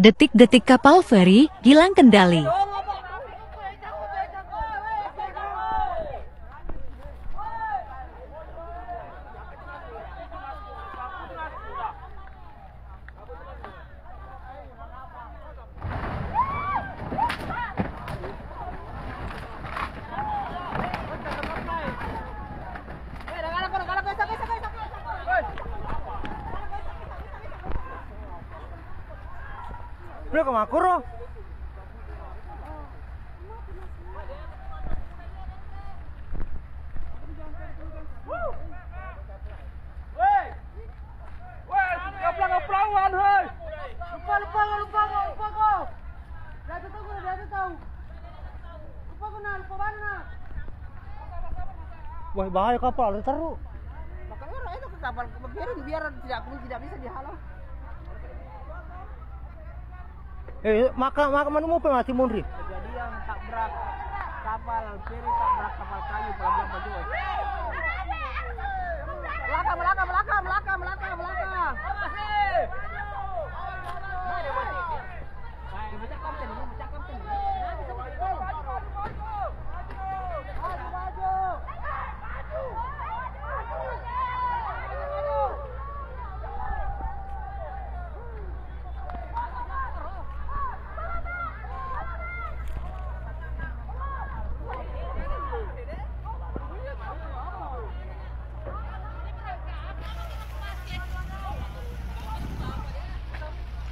Detik-detik kapal feri hilang kendali. Lupa mana? Wah, bahaya kapal, seru. Makanya orang itu ke kapal biarin biar tidak tidak bisa dihalau. Eh, maka maka mana mau masih munri? Kejadian tabrak kapal feri tabrak kapal kayu pelabuhan Bajoy. Belakang, belakang, belakang, belakang, belakang, belakang.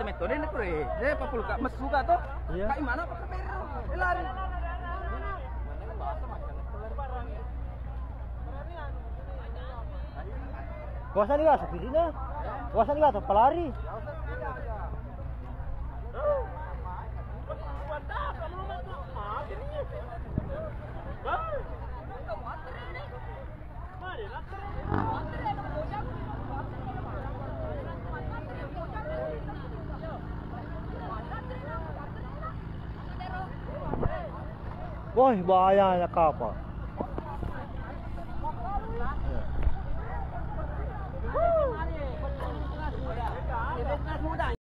Itu metode ini kure. Dia apa puluh mas suka tuh? Iya. Kayak mana pakai? Dia lari. Kuasa ni gak di sini. Kuasa ni gak pelari. Wah, bahayanya kapal.